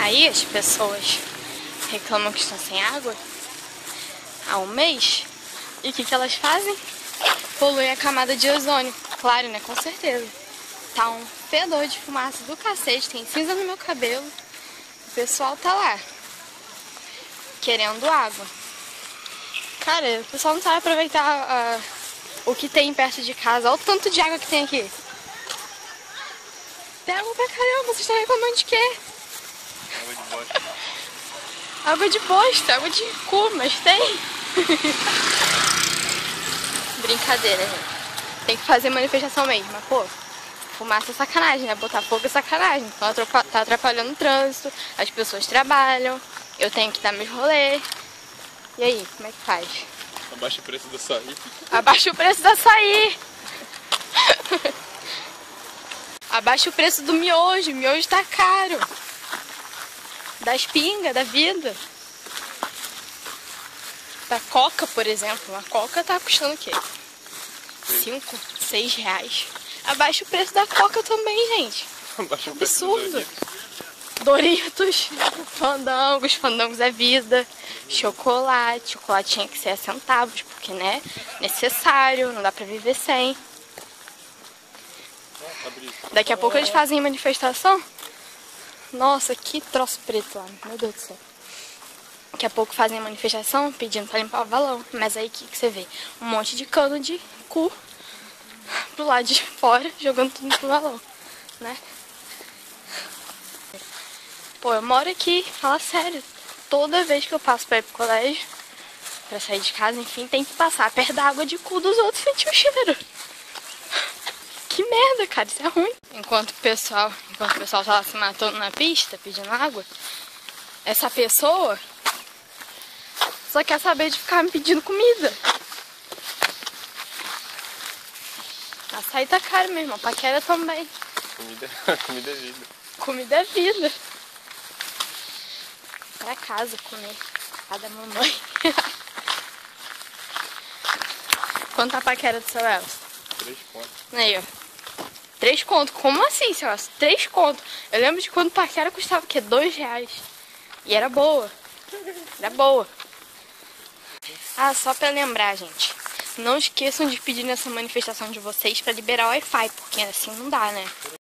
Aí as pessoas reclamam que estão sem água há um mês. E o que, que elas fazem? Poluem a camada de ozônio. Claro, né? Com certeza. Tá um fedor de fumaça do cacete, tem cinza no meu cabelo. O pessoal tá lá. Querendo água. Cara, o pessoal não sabe aproveitar uh, o que tem perto de casa. Olha o tanto de água que tem aqui. Água pra caramba, vocês estão reclamando de quê? Água de bosta. água de bosta, água de cu, mas tem. Brincadeira, gente. Tem que fazer manifestação mesmo, mas pô, fumaça é sacanagem, né? Botar fogo é sacanagem. Então tá atrapalhando o trânsito, as pessoas trabalham, eu tenho que dar meus rolês. E aí, como é que faz? Abaixa o preço do açaí. Abaixa o preço do açaí! Abaixa o preço do miojo, o miojo tá caro. Das pingas, da vida. Da coca, por exemplo. Uma coca tá custando o quê? 5, 6 reais. Abaixa o preço da coca também, gente. Abaixa o preço Absurdo. Doritos, fandangos, fandangos é vida, chocolate, chocolate tinha que ser a centavos, porque, né, necessário, não dá pra viver sem. Daqui a pouco eles fazem manifestação. Nossa, que troço preto lá, meu Deus do céu. Daqui a pouco fazem manifestação pedindo pra limpar o valão. Mas aí o que, que você vê? Um monte de cano de cu pro lado de fora, jogando tudo pro valão, né? Pô, eu moro aqui, fala sério. Toda vez que eu passo pra ir pro colégio, pra sair de casa, enfim, tem que passar perto da água de cu dos outros sentir o cheiro. Que merda, cara, isso é ruim. Enquanto o pessoal, enquanto o pessoal lá se matando na pista, pedindo água, essa pessoa só quer saber de ficar me pedindo comida. Açaí tá caro mesmo, a paquera também. Comida, comida é vida. Comida é vida. Pra casa comer. Cada mamãe. Quanto a paquera do seu Elcio? Três pontos. Aí, ó. Três conto. Como assim, Elcio? Três conto. Eu lembro de quando paquera custava o quê? Dois reais. E era boa. Era boa. Ah, só pra lembrar, gente. Não esqueçam de pedir nessa manifestação de vocês para liberar o Wi-Fi, porque assim não dá, né?